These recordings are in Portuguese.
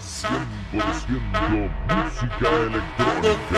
Siendo, siendo música electrónica.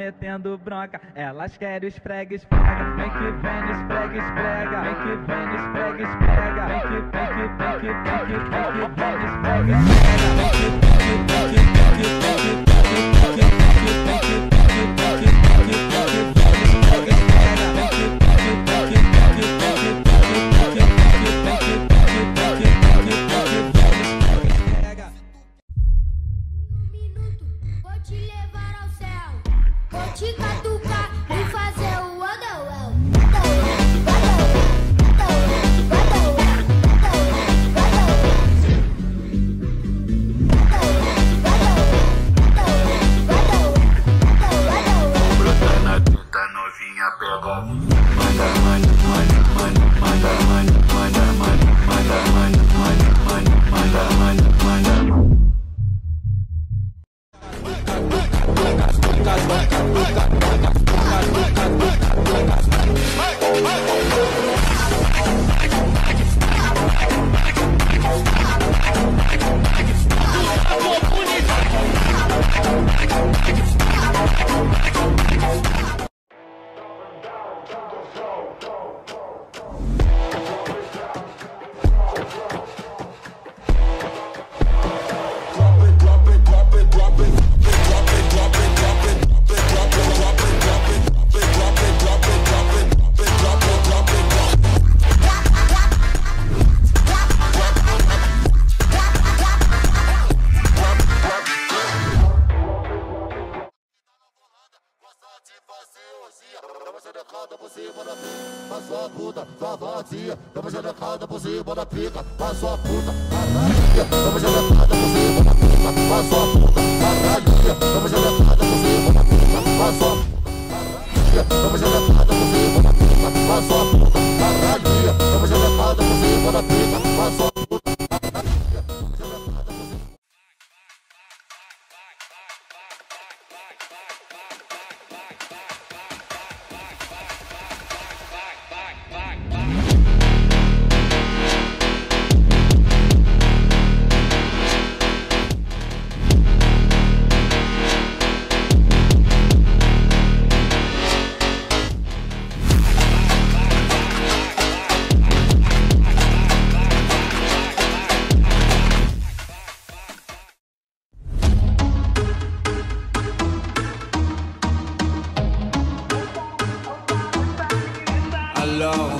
metendo bronca. Elas querem os esprega, esprega. Vem que vem esprega, esprega. Vem que vem nos esprega. Vem que vem que vem que vem que vem que vem. Vem que vem que vem que vem que vem que vem que vem que por cima da pica, passou a puta, caralho, vadia. Toma por cima da pica, passou a puta, caralho. Tamo gelecada por cima da pica, passou a puta, caralho. Tamo gelecada por cima da pica, passou a puta, caralho. Toma gelecada por cima da pica, puta, caralho. Por cima da pica. alone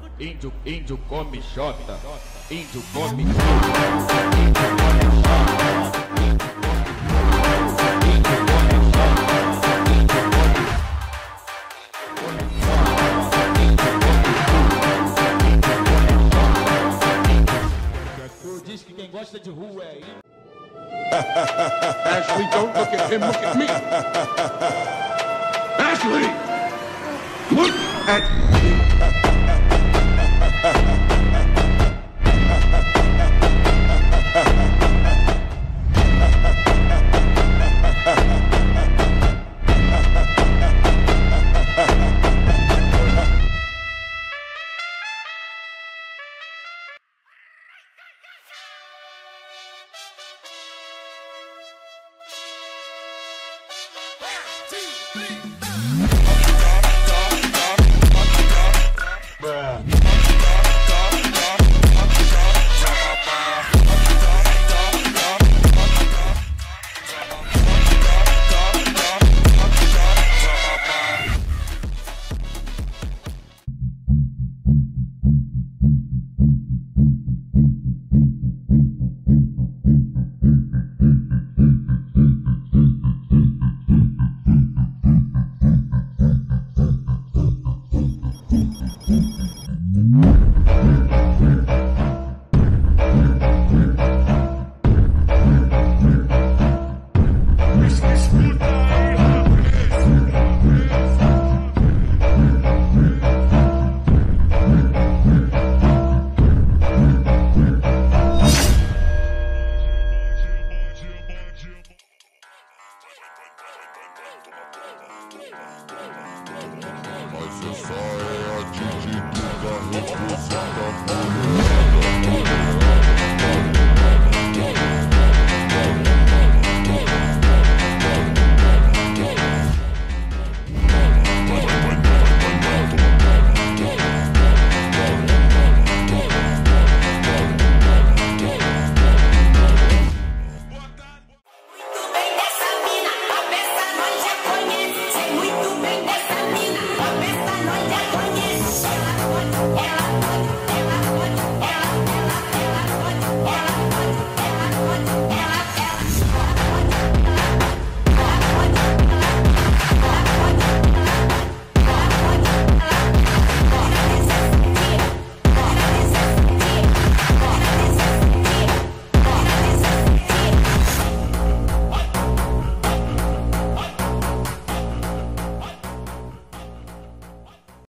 Índio, índio come xota, índio come diz que quem gosta de rua é índio. Ashley, don't look at him, look at me. Ashley! Look at